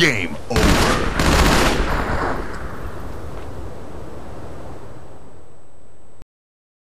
Game over.